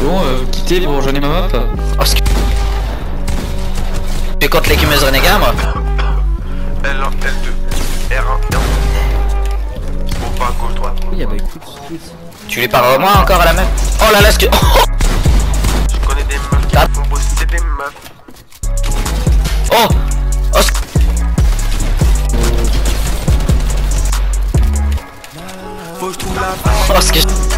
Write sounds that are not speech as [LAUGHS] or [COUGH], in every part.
Bon, euh, quitter pour rejoindre ma map. Oh, ce que- suis contre l'écumeuse renégat, moi. L1, L2, R1, R1. Bon, pas à gauche, droite. Oui, bah écoute, écoute. Tu lui parles au moins encore à la meuf Oh là là, ce que... Oh, [LAUGHS] Je connais des meufs qui Ah. font bosser des meufs. oh, oh, ce- oh, ce que...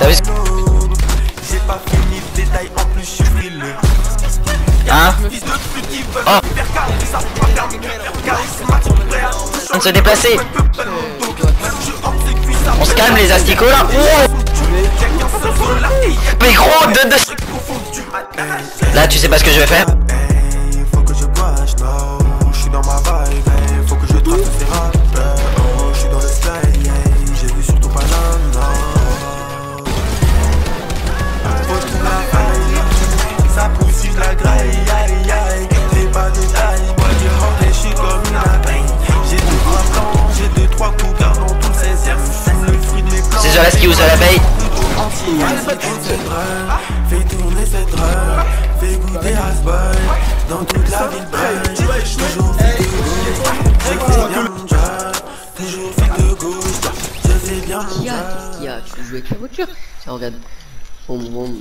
T'as vu ce- l'aube. J'ai pas fini le détail, en plus je suis frileux. Hein Fils de pute qui veulent Oh. On se déplacer. On se calme les asticots là Oh Mais gros, de, de... Là, tu sais pas ce que je vais faire C'est sur la ski ou sur la veille Fais tourner cette drogue, fais goûter à ce boy Dans toute la ville brûle, toujours fait de gauche. Je fais bien mon job, toujours fait de gauche. Je fais bien mon job. Qui a Tu joues avec la voiture? Tiens, regarde. Bon, bon,